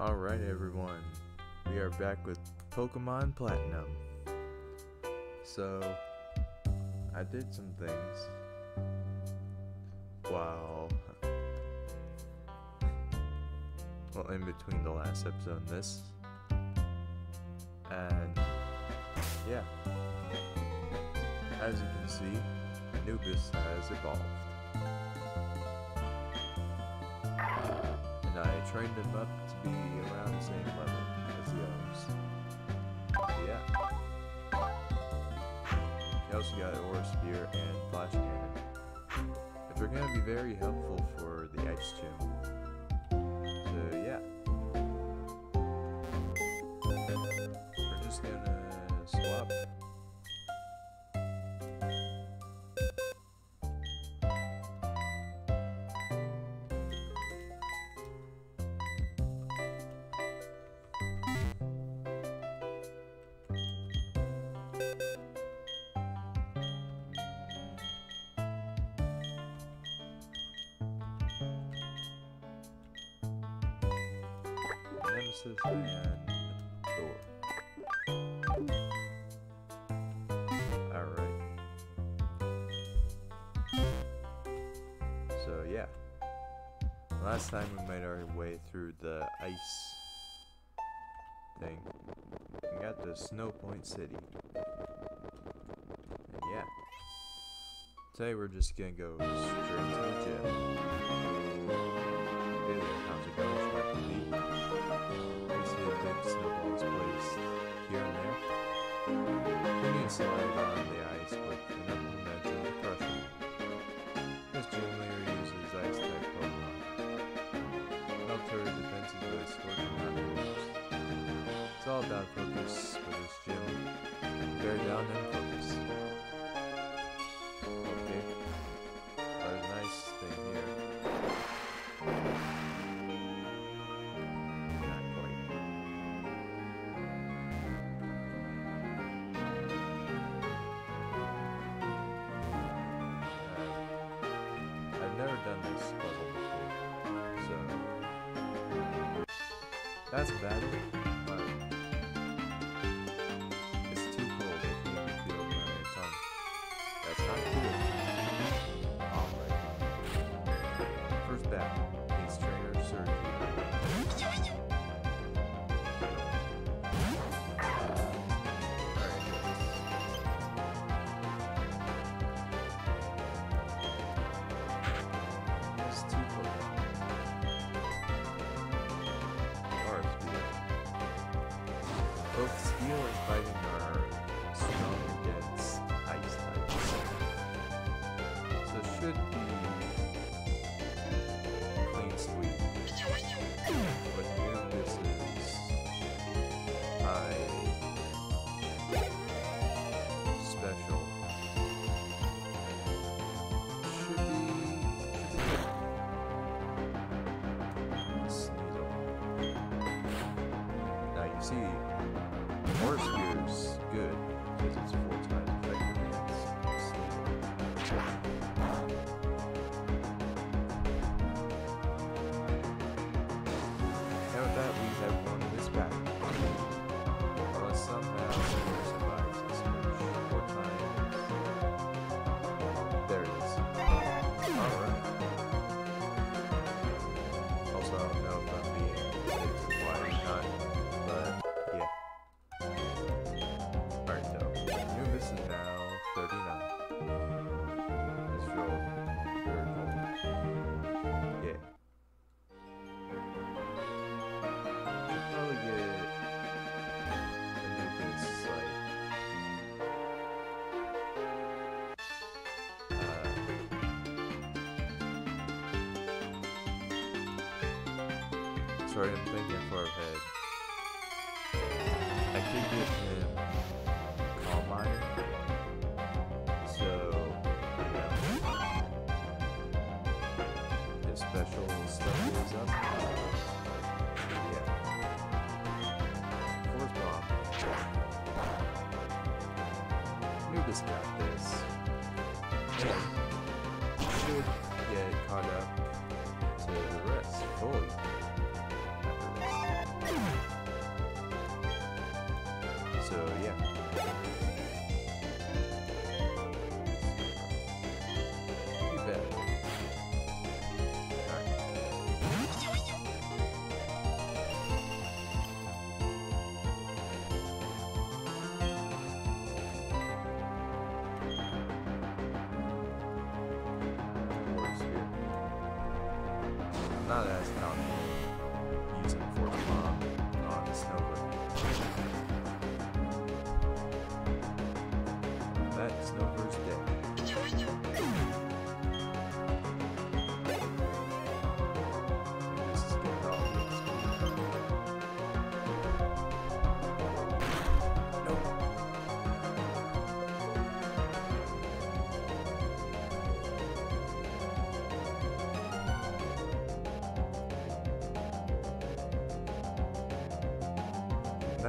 Alright everyone, we are back with Pokemon Platinum. So, I did some things. Wow. Well, in between the last episode and this. And, yeah. As you can see, Anubis has evolved. Trained him up to be around the same level as the others. Yeah. He also got Aura Sphere and Flash Cannon. Which are going to be very helpful for the Ice Gym. Last time we made our way through the ice thing. We got to Snow Point City. And yeah. Today we're just gonna go straight to the gym. See a big placed here and there. Slide on the ice with that's bad. Sorry, I'm thinking far ahead. I could give him Calm Mind. So, know, his special stuff goes up. Yeah. Force Palm. Nubis got this. Should get caught up to the rest fully So yeah.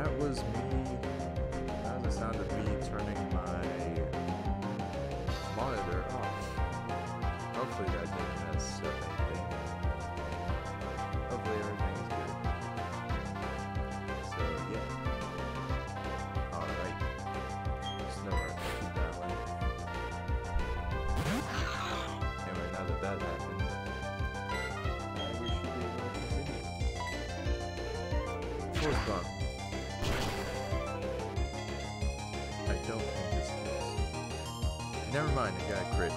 that was me. That was the sound of me turning my monitor off. Hopefully that didn't mess up anything. Hopefully everything's good. So yeah. Alright. There's nowhere to keep that one. Anyway, now that that happened. Force Palm. Never mind, I got a crit.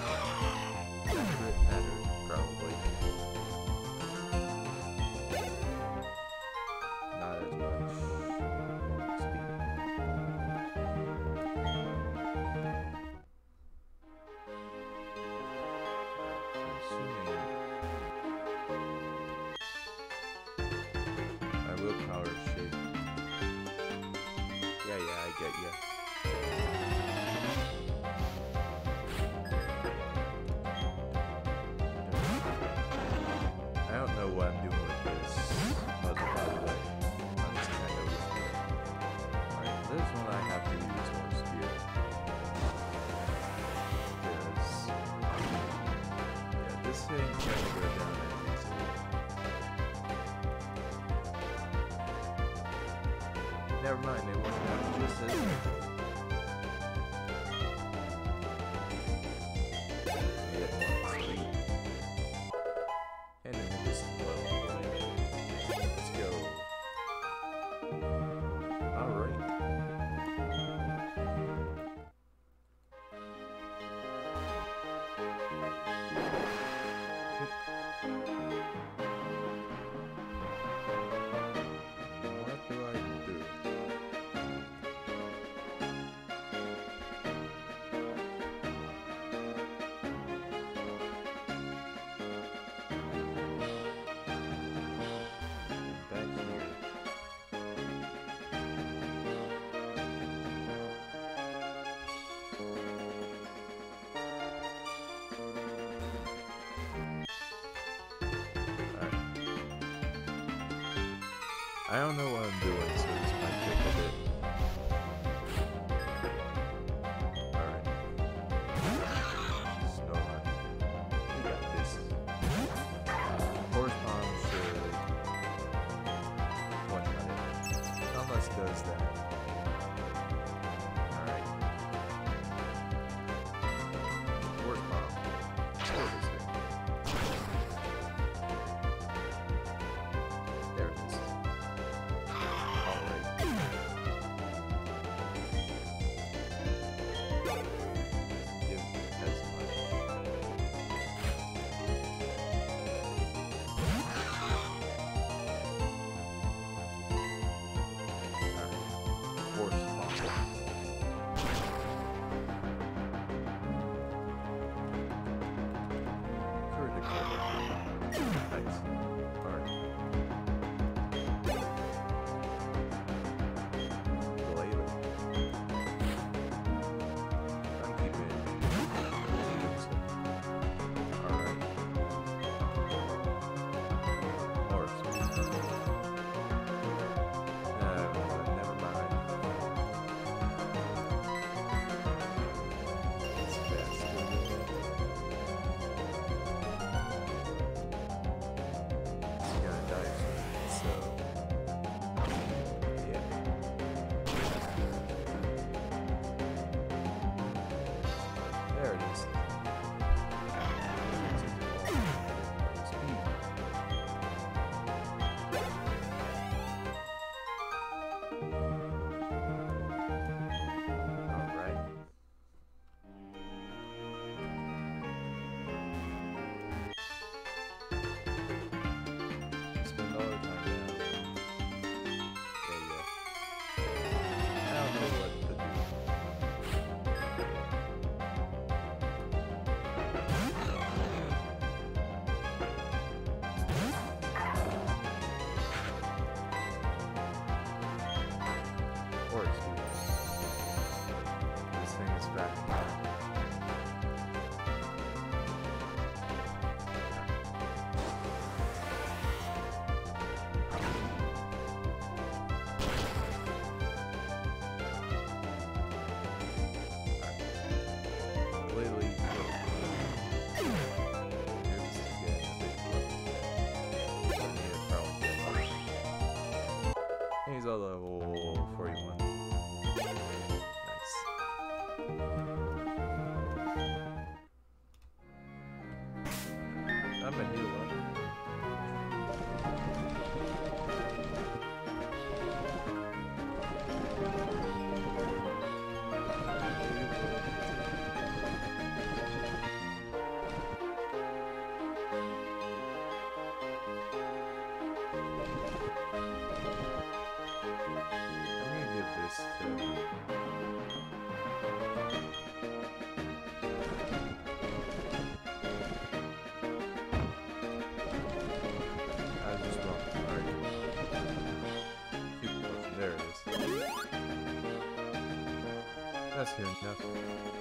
thing. I don't know what I'm doing, so this might take a bit. lately that's good enough.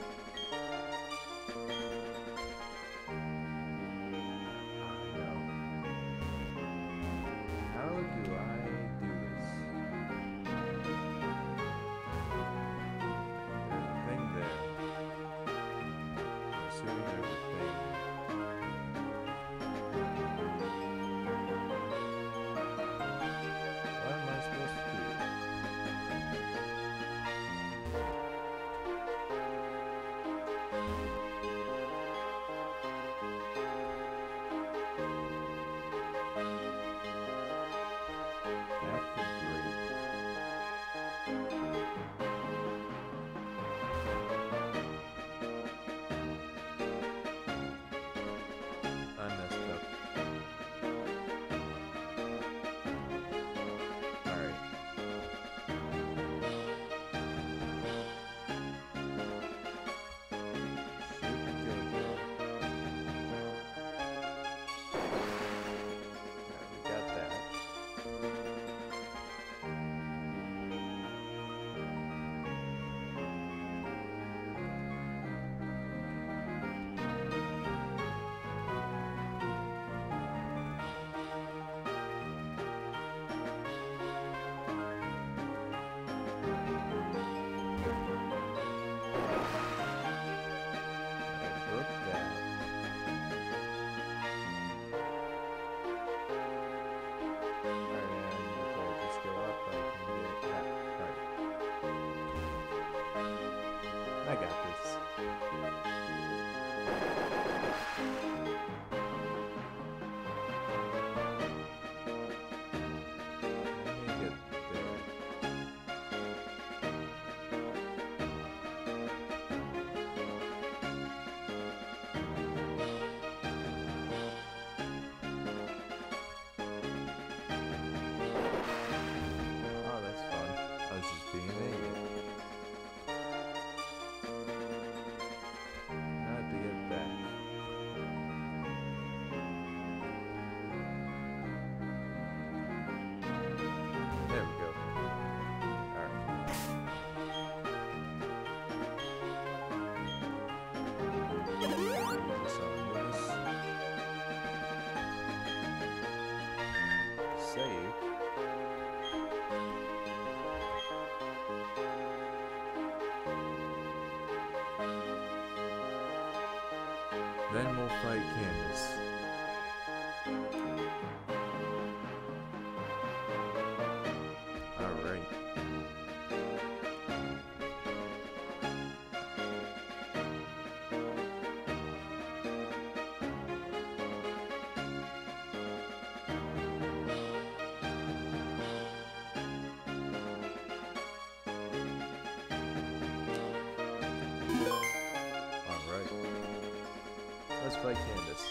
Let's play Candice.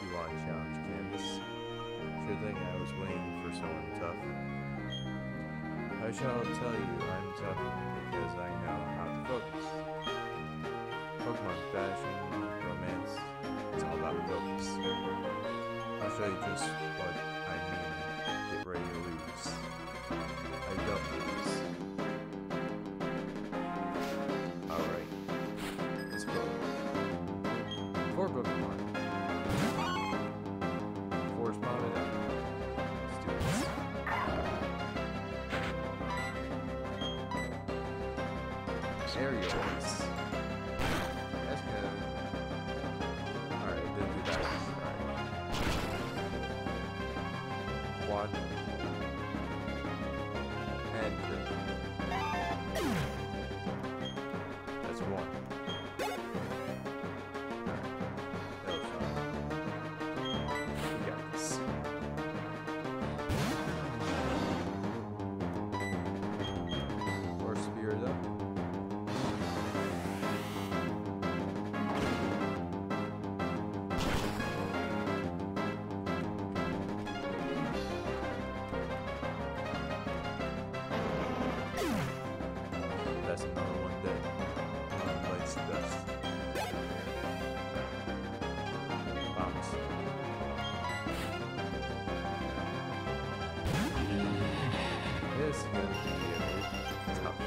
You want a challenge, Candice? Sure thing, I was waiting for someone tough. I shall tell you I'm tough because I know how to focus. Pokemon fashion, romance, it's all about focus. I'll show you just what I mean. Get ready to lose. aerials. Is gonna be a tough.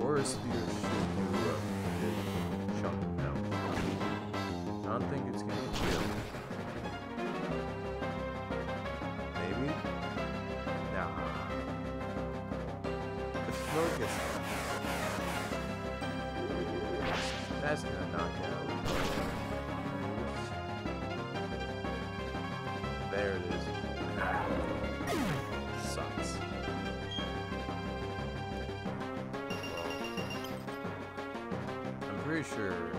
Aura Sphere should do uh, a chunk health. I don't think it's gonna kill. Maybe? Nah. The focus. That's I'm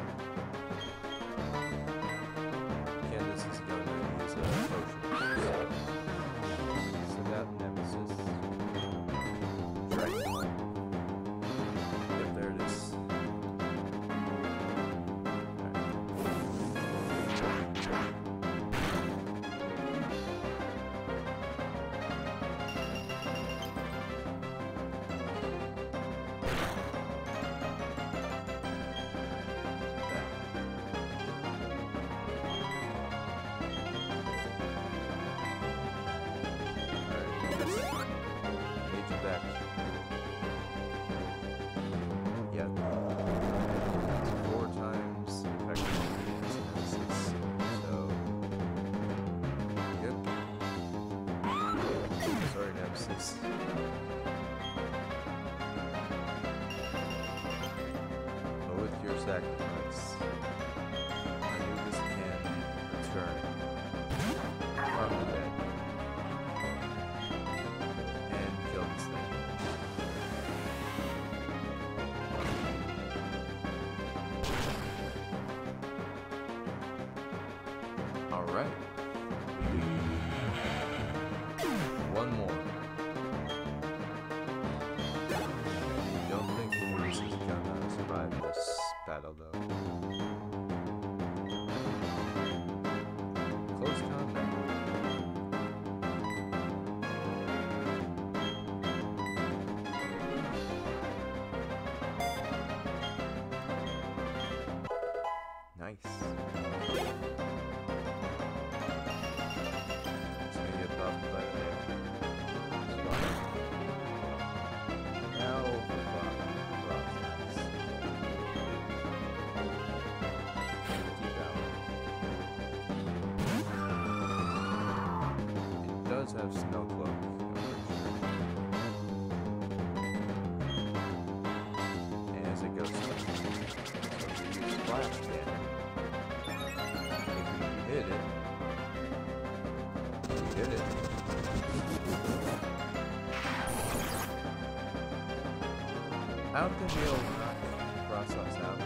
this battle Snow sure. As it goes we use splash damage. If we hit it, we hit it. I don't think knock Froslass out,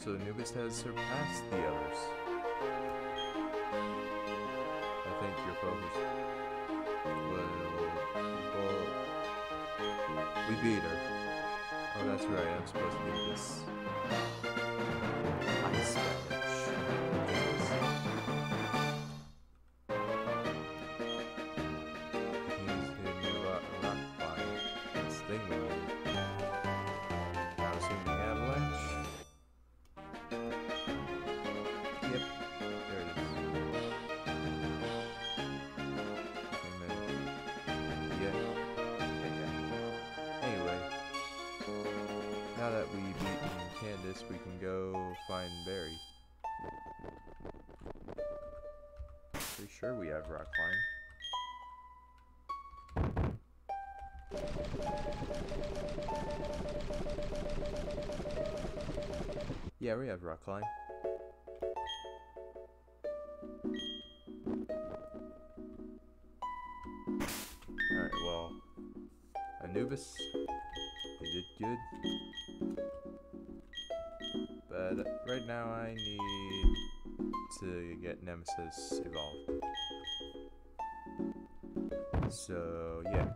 Also, Anubis has surpassed the others. I think your focus will. will we beat her. Oh, that's right. I'm supposed to get this. Ice damage. Candice, we can go find Barry. Pretty sure we have rock climb. Yeah, we have rock climb. nemesis evolve. So, yeah.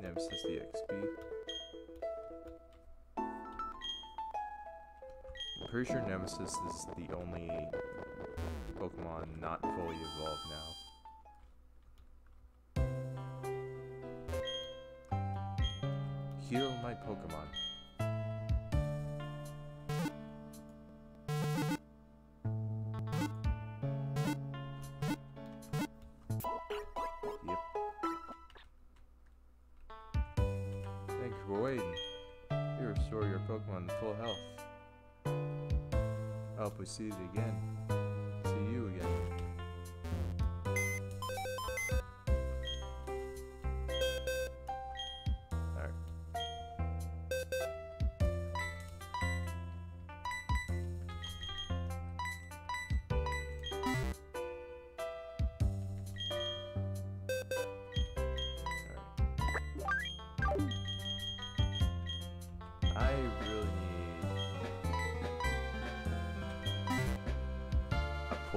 Nemesis the XP. I'm pretty sure Nemesis is the only Pokemon not fully evolved now. Heal my Pokemon.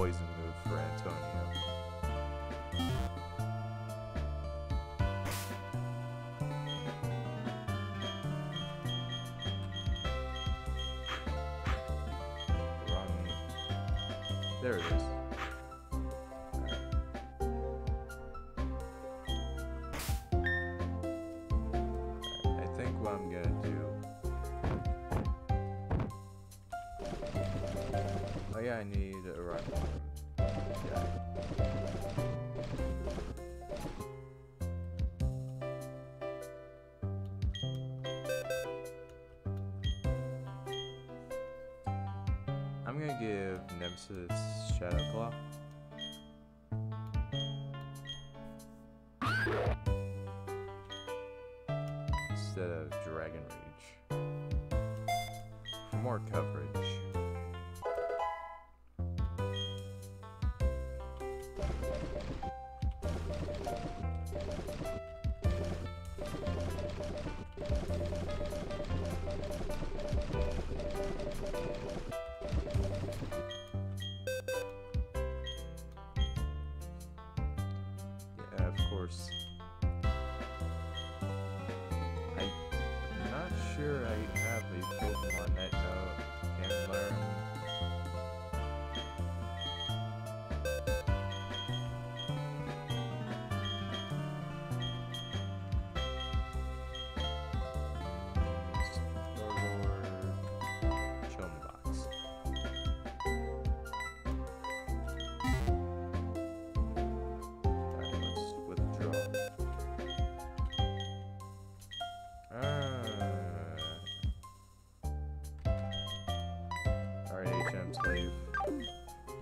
Poison move for Antonio. Wrong. There it is. Gonna give Nemesis Shadow Claw. Instead of Dragon Rage. For more coverage.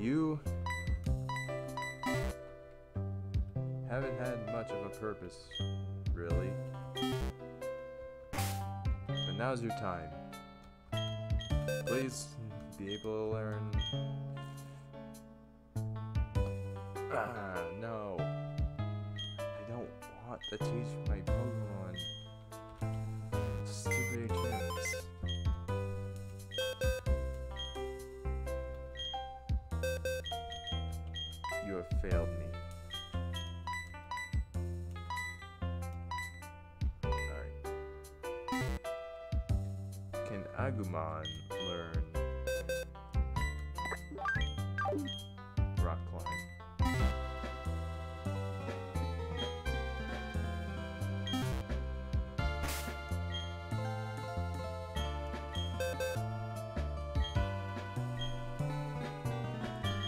You haven't had much of a purpose, really. But now's your time. Please be able to learn. Ah, no. I don't want to teach Agumon learn rock climb?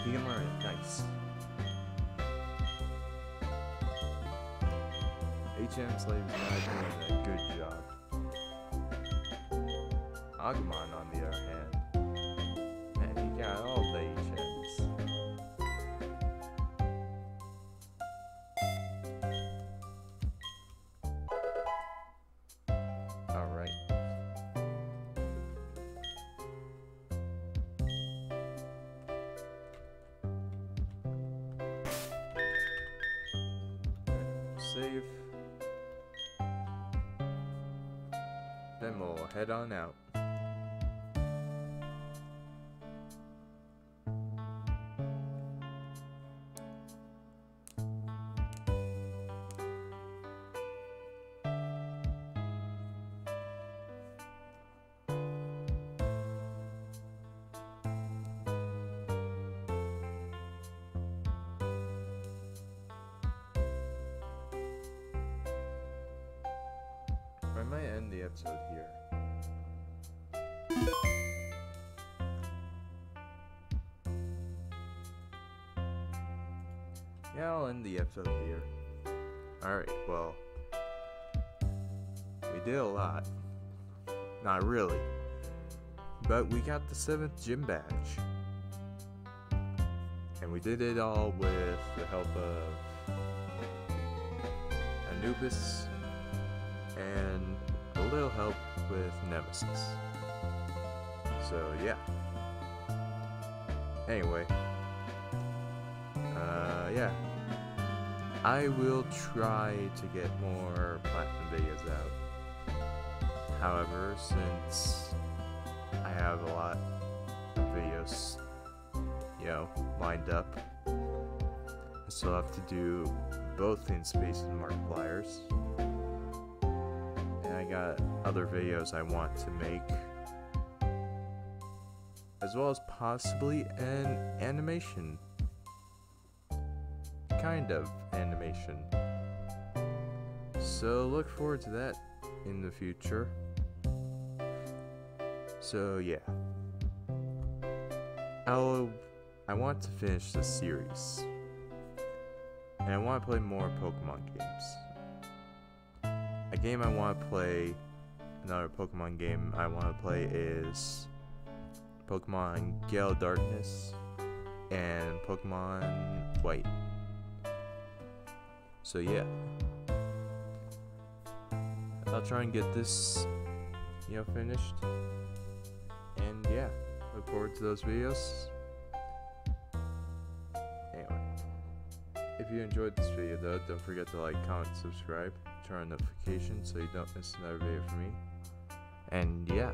He can learn it. Nice. HM Slave is not doing a good job. Agumon, on the other hand, man, he got all the HMs. Alright. Save. Then we'll head on out. But we got the 7th gym badge. And we did it all with the help of Anubis and a little help with Nemesis. So, yeah. Anyway. Uh, yeah. I will try to get more platinum videos out. However, since have a lot of videos, you know, lined up, I still have to do both in Space and Markipliers. And I got other videos I want to make. As well as possibly an animation kind of animation. So look forward to that in the future. So yeah. I'll I want to finish the series. And I want to play more Pokemon games. A game I want to play, another Pokemon game I want to play is Pokemon Gale Darkness and Pokemon White. So yeah. I'll try and get this, you know, finished. Forward to those videos. Anyway, if you enjoyed this video though, don't forget to like, comment, subscribe, turn on notifications so you don't miss another video from me. And yeah,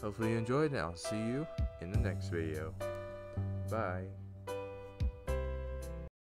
hopefully you enjoyed and I'll see you in the next video. Bye.